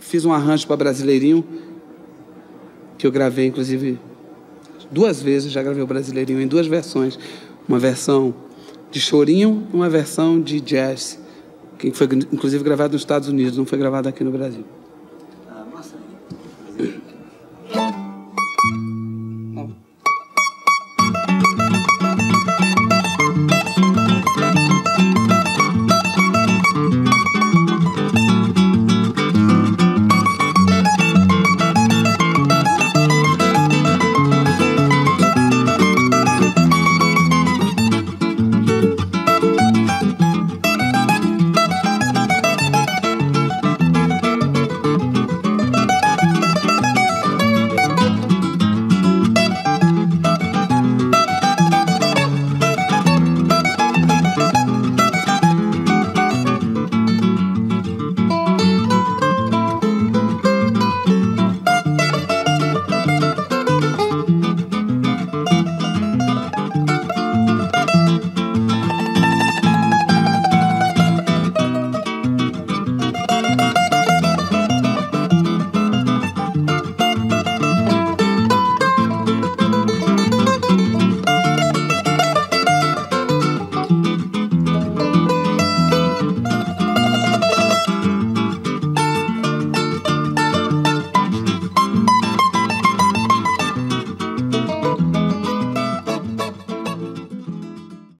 fiz um arranjo para Brasileirinho, que eu gravei, inclusive, duas vezes, já gravei o Brasileirinho em duas versões. Uma versão de chorinho uma versão de jazz, que foi inclusive gravado nos Estados Unidos, não foi gravado aqui no Brasil. Ah, nossa.